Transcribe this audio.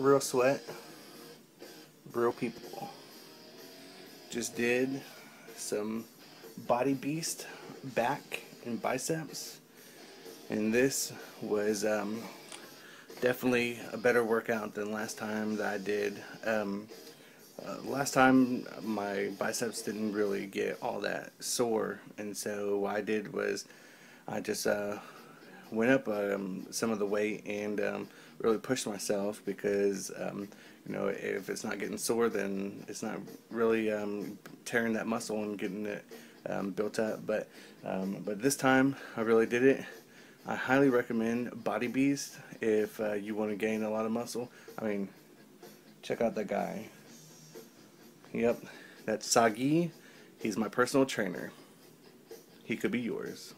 Real sweat, real people. Just did some body beast back and biceps, and this was um, definitely a better workout than last time that I did. Um, uh, last time my biceps didn't really get all that sore, and so what I did was I just uh, went up um, some of the weight and um, really pushed myself because um, you know if it's not getting sore then it's not really um, tearing that muscle and getting it um, built up. But um, but this time I really did it. I highly recommend Body Beast if uh, you want to gain a lot of muscle. I mean check out that guy. Yep that's Sagi. He's my personal trainer. He could be yours